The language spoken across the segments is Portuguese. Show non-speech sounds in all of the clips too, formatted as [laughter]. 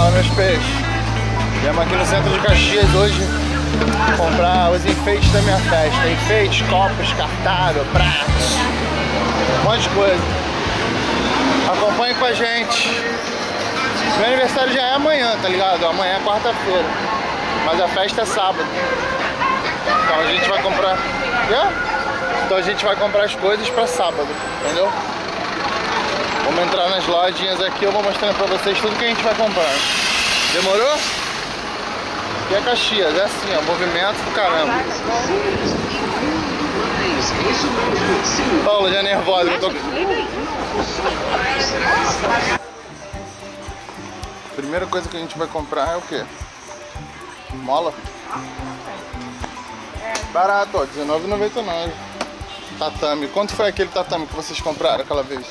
Fala meus peixes. Viemos aqui no centro de Caxias hoje comprar os enfeites da minha festa. Enfeites, copos, cartado, pratos, um monte de coisa. Acompanhe com a gente. Meu aniversário já é amanhã, tá ligado? Amanhã é quarta-feira. Mas a festa é sábado. Então a gente vai comprar. Yeah? Então a gente vai comprar as coisas pra sábado, entendeu? Vamos entrar nas lojinhas aqui, eu vou mostrando pra vocês tudo que a gente vai comprar. Demorou? Aqui é Caxias, é assim, ó, movimento do caramba. Paulo, já nervosa, eu tô... Primeira coisa que a gente vai comprar é o quê? Mola? Barato, ó, R$19,99. Tatame. Quanto foi aquele tatame que vocês compraram aquela vez?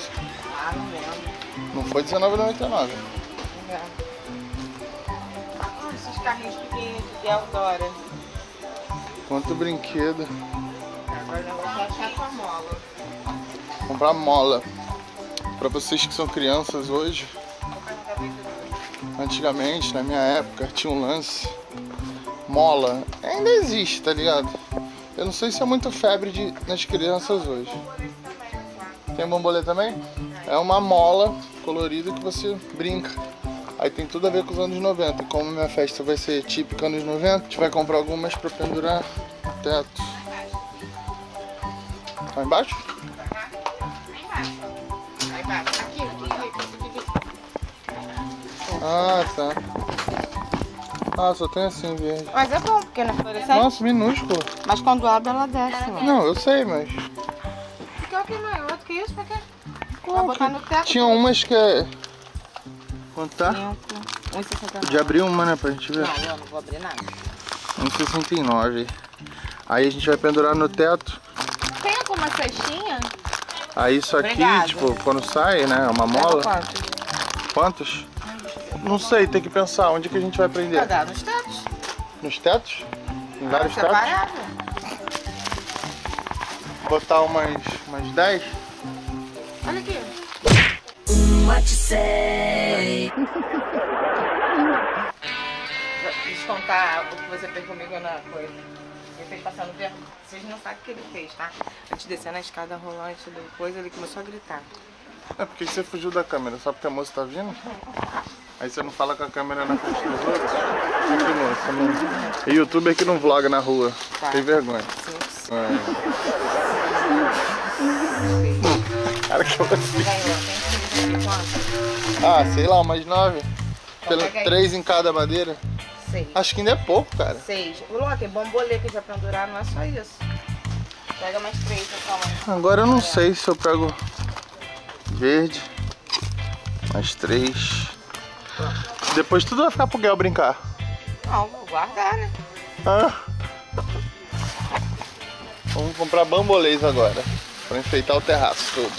Não foi R$19,99. Não lembro. Ah, esses carrinhos pequenininhos de Eldora. Quanto brinquedo. Agora eu vou achar com a mola. Comprar mola. Pra vocês que são crianças hoje, antigamente, na minha época, tinha um lance. Mola. Ainda existe, tá ligado? Eu não sei se é muito febre de, nas crianças hoje. Tem bambolê também? É uma mola colorida que você brinca. Aí tem tudo a ver com os anos 90. Como minha festa vai ser típica anos 90, a gente vai comprar algumas pra pendurar no teto. Tá embaixo? Vai. Aqui, aqui, aqui, aqui. Ah, tá. Ah, só tem assim verde. Mas é bom, porque não é fluorescente. Nossa, minúsculo. Mas quando abre, ela desce. Não, eu sei, mas. É o que maior do que isso, pra quê? Vai botar no teto. Tinha umas que é. Quanto tá? 1,69. De abrir uma, né, pra gente ver. Não, eu não vou abrir nada. 1,69. Aí a gente vai pendurar no teto. Tem alguma cestinha? Aí isso aqui, Obrigada. tipo, quando sai, né, uma mola. Quanto? Quantos? Não sei, tem que pensar onde que a gente vai prender. Vai dar nos tetos. Nos tetos? Em vários tetos? Separado. Botar umas, umas 10? Olha aqui. What you say? Descontar o que você fez comigo na coisa. Ele fez passando vergonha. Vocês não sabem o que ele fez, tá? Antes de descer na escada rolante do coisa, ele começou a gritar. É porque você fugiu da câmera, só porque a moça tá vindo? [laughs] Aí você não fala com a câmera na frente dos outros? Que moça, não. E youtuber que não vloga na rua. Tá. Tem vergonha. Sim, sim. É. Cara, que quanto? Ah, sei lá, umas nove. Pela, pega aí. três em cada madeira. Seis. Acho que ainda é pouco, cara. Seis. Lua, tem bambolê que já pendurar, não é só isso. Pega mais três, então. Agora eu não sei se eu pego verde. Mais três. Depois tudo vai ficar pro Guel brincar. Não, vou guardar, né? Ah. Vamos comprar bambolês agora. Pra enfeitar o terraço todo.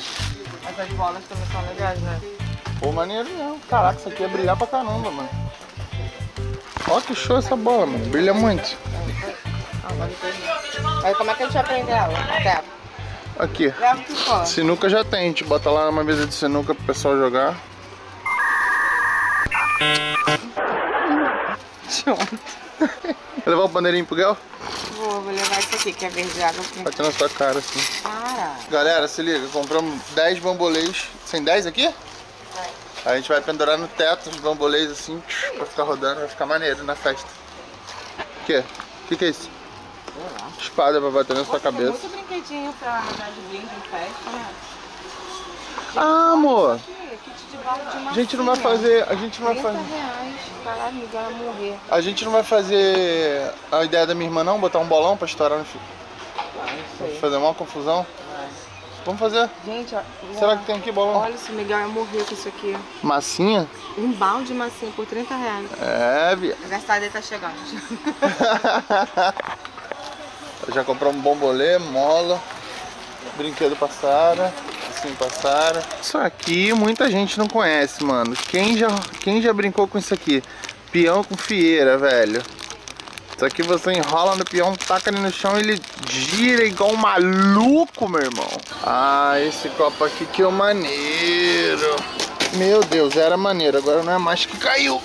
Mas as bolas também são legais, né? Pô, maneiro mesmo. Caraca, isso aqui ia brilhar pra caramba, mano. Ó que show essa bola, mano. Brilha muito. Aí como é que a gente aprende ela? Teto. Aqui. Sinuca já tem, a gente bota lá numa mesa de sinuca pro pessoal jogar. Vai levar o bandeirinho pro Guel? Vou, vou levar isso aqui, que é verde água. Bate na sua cara assim. Para. Galera, se liga, compramos 10 bambolês. Tem 10 aqui? Aí a gente vai pendurar no teto os bambolês assim, pra ficar rodando, vai ficar maneiro na festa. O quê? O que, que é isso? Espada pra bater na sua Pô, tem cabeça. muito brinquedinho pra dar de brinde em festa, né? Ah, amor! A gente não vai fazer. A gente não vai 30 fazer. reais. Caralho, Miguel vai morrer. A gente não vai fazer a ideia da minha irmã não, botar um bolão pra estourar no fio. Fazer uma confusão. Vamos fazer. Gente, ó. Será que tem aqui bolão? Olha, esse Miguel vai morrer com isso aqui. Massinha? Um balde de massinha por 30 reais. É, via. A gastada tá chegando. [laughs] Já compramos um bombolê, mola, brinquedo pra Sara, assim pra Sara. Isso aqui muita gente não conhece, mano. Quem já, quem já brincou com isso aqui? Peão com fieira, velho. Isso aqui você enrola no peão, taca no chão ele gira igual um maluco, meu irmão. Ah, esse copo aqui que é o maneiro. Meu Deus, era maneiro, agora não é mais que caiu.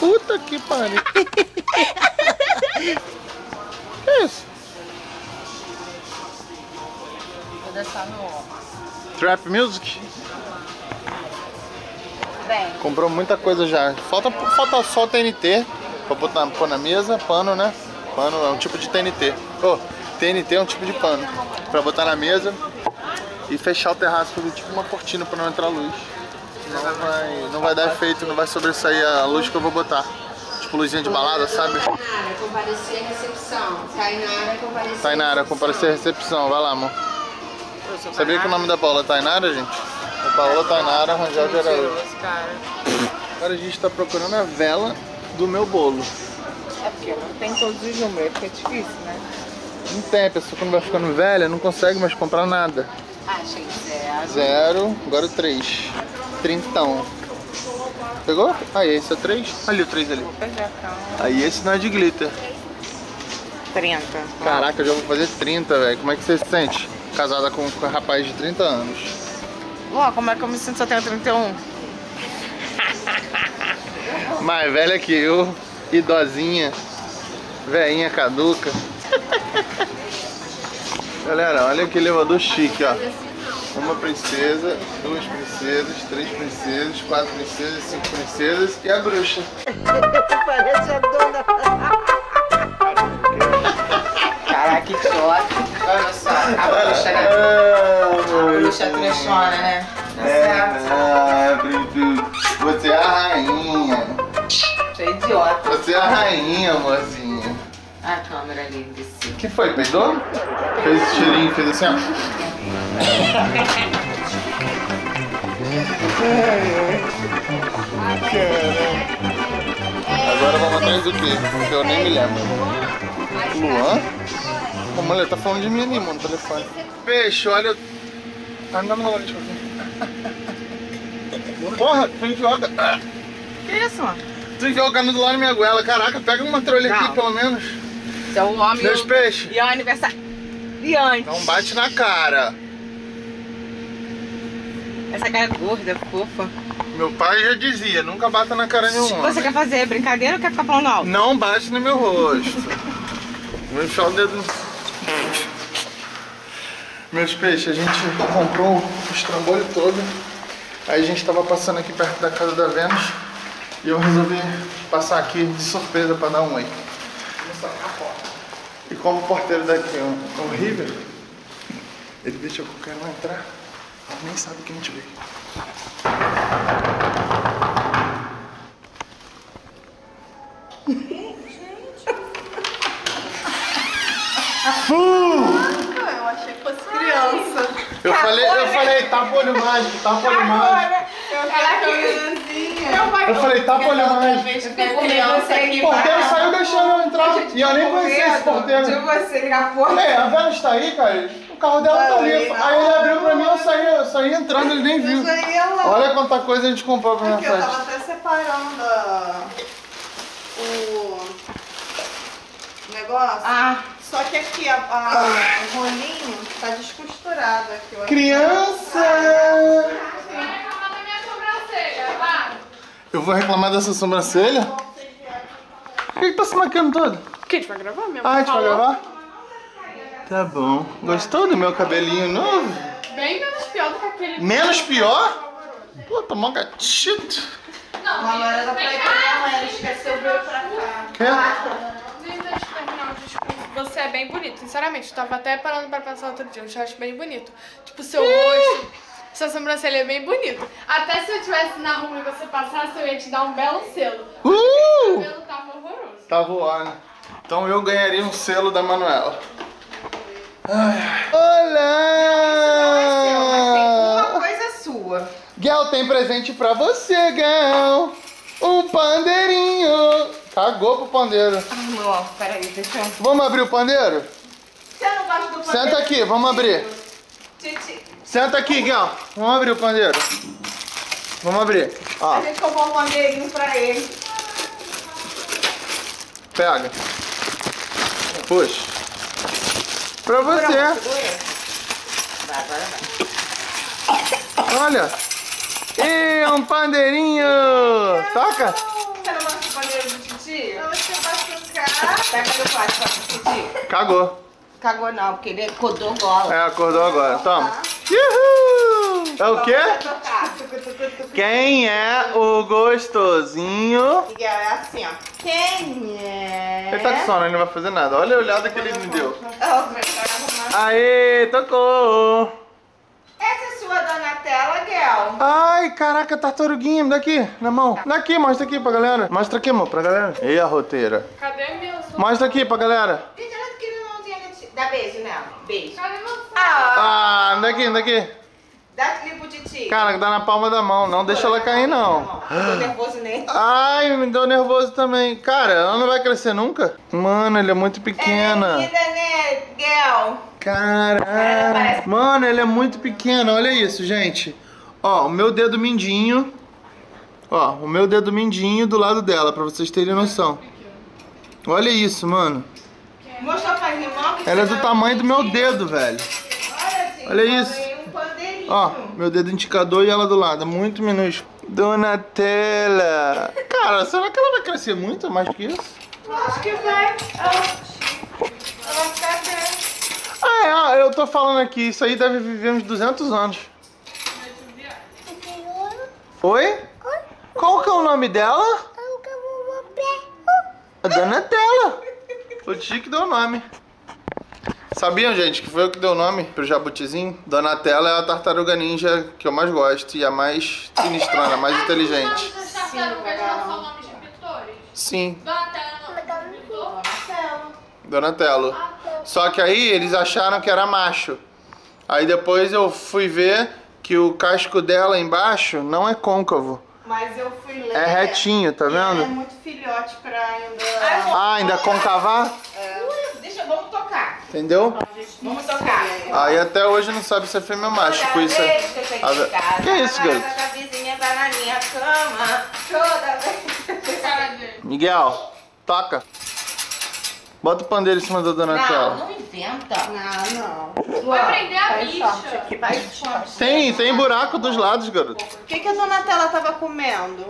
Puta que pariu. [laughs] que isso? Vou deixar no... Trap Music? Bem, Comprou muita coisa já. Falta, falta só o TNT pra botar, pôr na mesa, pano, né? Pano é um tipo de TNT. Oh, TNT é um tipo de pano. Pra botar na mesa e fechar o terraço, fazer tipo uma cortina pra não entrar luz. Não vai, não vai dar efeito, não vai sobressair a luz que eu vou botar. Tipo luzinha de balada, sabe? Tainara, comparecer à recepção. Tainara, comparecer Tainara, comparecer à recepção, vai lá, amor. Sabia que o nome da Paula é Tainara, gente? É Paula Tainara Rangel de Araújo. cara. Agora a gente tá procurando a vela do meu bolo. É porque não tem todos os números, porque é difícil, né? Não tem, a pessoa quando vai ficando velha não consegue mais comprar nada. Achei zero. Zero, agora o três. Trintão. Pegou? Aí, esse é o três. Ali o três ali. Vou pegar calma. Aí esse não é de glitter. 30. Caraca, eu já vou fazer 30, velho. Como é que você se sente? Casada com um rapaz de 30 anos. Ó, como é que eu me sinto se eu tenho 31? [laughs] Mais velha que eu, idosinha, veinha caduca. [laughs] Galera, olha que elevador chique, ó. Uma princesa, duas princesas, três princesas, quatro princesas, cinco princesas e a bruxa. [laughs] Caraca, que idiota. Olha só, a bruxa, né? A bruxa trouxona, né? Tá certo. Ah, você é a rainha. Você é idiota. Você é a rainha, mocinha. A câmera ali desse. O que foi, peidou? Fez esse cheirinho, fez assim, ó. Caramba. Agora vamos atrás do quê? Que eu nem me lembro. Luan? A mulher tá falando de mim ali, mano, no telefone. Peixe, olha. Ah, não dá eu ver. [laughs] Porra, tu enfiou a... Que isso, mano? Tu enfiou o cano do lado da minha goela. Caraca, pega uma trolha aqui, pelo menos. Você é um homem. Meus eu- peixes. E é aniversário. E antes? Não bate na cara. Essa cara é gorda, fofa. Meu pai já dizia, nunca bata na cara de um homem. Você quer fazer brincadeira ou quer ficar falando alto? Não bate no meu rosto. [laughs] Vou enfiar o dedo. no- Meus peixes, a gente comprou o estrambolho todo. Aí a gente tava passando aqui perto da casa da Vênus. E eu resolvi passar aqui de surpresa pra dar um oi. E como o porteiro daqui é horrível, ele deixa qualquer um entrar. Nem sabe que a gente veio. Eu achei que fosse criança. Eu falei, eu falei, tapa olho mágico, tapa olho mágico. Caraca, criancinha. Eu falei, tapa olho mágico. O porteiro saiu deixando eu entrar. E eu nem conhecia esse De porteiro. você ligar a porta. É, a Vera está aí, cara. O carro dela tá ali. Aí, Aí ele abriu pra mim, eu saí, eu saí entrando, ele nem viu. Olha quanta coisa a gente comprou pra minha Aqui, eu tava festa. até separando o negócio. Ah, Só que aqui, a, a- o rolinho tá descosturado aqui. ó. Criança! Eu vou reclamar dessa sobrancelha? Por que, que tá se maquiando todo? Que a gente vai gravar mesmo? Ah, a gente vai gravar? Tá bom. Gostou do meu cabelinho novo? Bem menos pior do que aquele. Menos pior? Pô, tá mó gatito. Uma hora da praia pra minha mãe, ela esqueceu veio pra cá. Quer? Nem deixa eu terminar o discurso. Você é bem bonito, sinceramente. Eu tava até parando pra pensar outro dia. Eu já acho bem bonito. Tipo, seu rosto, [laughs] sua sobrancelha é bem bonito. Até se eu estivesse na rua e você passasse, eu ia te dar um belo selo. O Uh! cabelo tava horroroso. Tá voando. Então eu ganharia um selo da Manuela. Ai, ai. uma Olá! coisa sua. Gel tem presente pra você, Gel. Um pandeirinho. Cagou pro pandeiro. Amor, peraí, deixa eu... Vamos abrir o pandeiro? Você não gosta do Senta aqui, vamos abrir. Titi, Senta aqui, Gel. Vamos abrir o pandeiro. Vamos abrir. Ó, a gente comprou um bandeirinho pra ele. pega. Puxa. Pra você. Vai, agora vai. Olha. Aí, um pandeirinho! Toca! Você não gosta de Pra machucar. Pega plástico Titi. Cagou. Cagou não, porque ele codou gola. É, acordou agora. Toma. Uhul! É o quê? Vai. Quem é o gostosinho? Miguel, é assim, ó. Quem é? Ele tá com sono, ele não vai fazer nada. Olha a olhada que ele me deu. Vai. Aê, tocou! É Guel? Ai, caraca, tartaruguinha, me dá aqui, na mão. Daqui, mostra aqui pra galera. Mostra aqui, amor, pra galera. E a roteira? Cadê meu? Mostra aqui pra galera. Gente, olha que mãozinha da Titi. Dá beijo nela. Beijo. Cadê meu? Ah, Ah, me dá aqui, me dá aqui. dá clipe pro Titi. Cara, dá na palma da mão, não deixa ela cair, não. Tô nervoso nem. Ai, me deu nervoso também. Cara, ela não vai crescer nunca? Mano, ele é muito pequena. É linda, né, Guel? Caralho. Mano, ele é muito pequeno. Olha isso, gente. Ó, o meu dedo mindinho. Ó, o meu dedo mindinho do lado dela, pra vocês terem noção. Olha isso, mano. Mostra pra irmã que Ela é do tamanho do meu dedo, velho. Olha, gente, Olha isso. Ó, meu dedo indicador e ela do lado. Muito minúsculo. Donatella. Cara, será que ela vai crescer muito mais que isso? Acho que vai. Ela vai ficar grande. É, eu tô falando aqui. Isso aí deve viver uns 200 anos. Oi? Qual que é o nome dela? A Donatella. O Tio que deu o nome. Sabiam, gente, que foi eu que deu o nome pro jabutizinho? Donatella é a tartaruga ninja que eu mais gosto e a mais sinistrona, a mais inteligente. As tartarugas não são nomes de pintores? Sim, de pintor? Donatello. Só que aí eles acharam que era macho. Aí depois eu fui ver que o casco dela embaixo não é côncavo. Mas eu fui ler. É retinho, tá e ela É vendo? muito filhote pra ainda. Ah, ainda concavar? Deixa, vamos tocar. Entendeu? Vamos tocar. Aí até hoje não sabe se é fêmea ou macho. Com isso é... vez que Ah, é isso, garoto? barata da vizinha vai na minha cama. Toda vez. Cara dele. Miguel, toca. Bota o pandeiro em cima da Não, Donatella. não inventa. Não, não. Vai prender a Faz bicha. aqui, sorte. Tem, tem buraco dos lados, garoto. O que, que a Donatella tava comendo?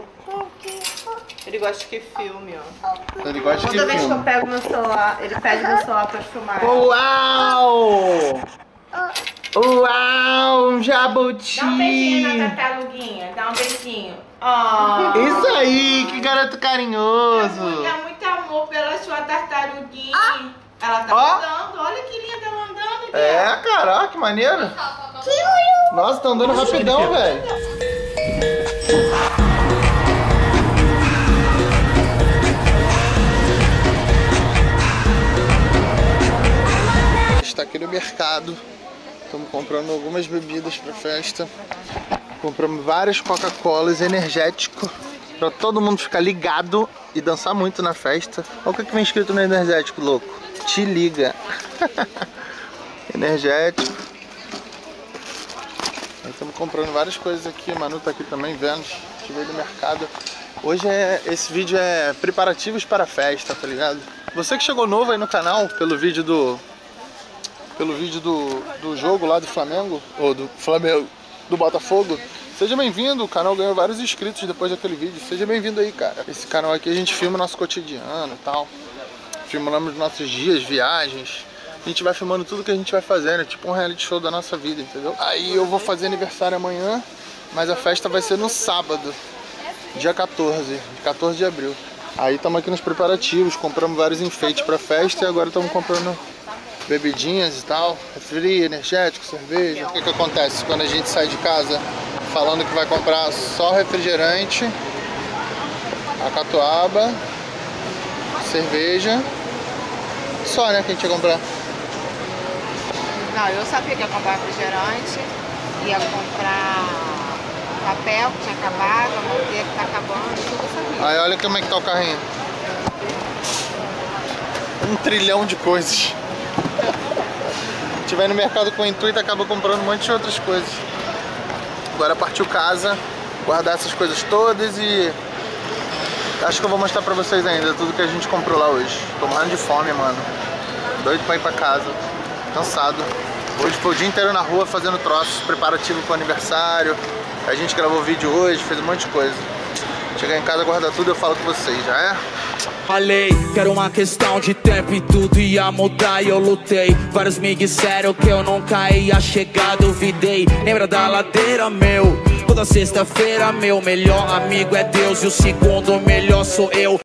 Ele gosta que filme, ó. Ele gosta de Toda vez que eu pego meu celular, ele pede meu celular pra filmar. Uau! Uau, um jabuti! Dá um beijinho na tartaruguinha. Dá um beijinho. Ó. Isso aí, que garoto carinhoso! É muito amor pela sua tartaruguinha. Ela tá Ó. andando. Olha que linda ela andando. É, caraca, que maneiro! Nossa, tá andando rapidão, velho! Está aqui no mercado. Estamos comprando algumas bebidas para festa. Compramos várias Coca-Colas energético para todo mundo ficar ligado e dançar muito na festa. Olha o que que vem escrito no energético, louco. Te liga. [laughs] energético. Aí Estamos comprando várias coisas aqui, a Manu tá aqui também vendo, veio do mercado. Hoje é, esse vídeo é preparativos para a festa, tá ligado? Você que chegou novo aí no canal pelo vídeo do pelo vídeo do, do jogo lá do Flamengo, ou do Flamengo, do Botafogo, seja bem-vindo, o canal ganhou vários inscritos depois daquele vídeo, seja bem-vindo aí, cara. Esse canal aqui a gente filma nosso cotidiano e tal, filmamos nossos dias, viagens, a gente vai filmando tudo que a gente vai fazendo, tipo um reality show da nossa vida, entendeu? Aí eu vou fazer aniversário amanhã, mas a festa vai ser no sábado, dia 14, 14 de abril. Aí estamos aqui nos preparativos, compramos vários enfeites pra festa e agora estamos comprando bebidinhas e tal, refri, energético, cerveja. O que, que acontece quando a gente sai de casa falando que vai comprar só refrigerante, a catuaba, cerveja, só né que a gente ia comprar. Não, eu sabia que ia comprar refrigerante, ia comprar papel que tinha acabado, a manteiga que tá acabando, tudo eu sabia. Aí olha como é que tá o carrinho. Um trilhão de coisas. Vai no mercado com intuito acaba comprando um monte de outras coisas. Agora partiu casa, guardar essas coisas todas e acho que eu vou mostrar pra vocês ainda tudo que a gente comprou lá hoje. Tô morrendo de fome, mano. Doido pra ir pra casa. Cansado. Hoje foi o dia inteiro na rua fazendo troços, preparativo pro aniversário. A gente gravou vídeo hoje, fez um monte de coisa. Chegar em casa, guardar tudo eu falo com vocês, já é? Falei que era uma questão de tempo e tudo ia mudar. E eu lutei Vários me disseram que eu nunca ia chegar, duvidei Lembra da ladeira, meu? Toda sexta-feira, meu melhor amigo é Deus E o segundo melhor sou eu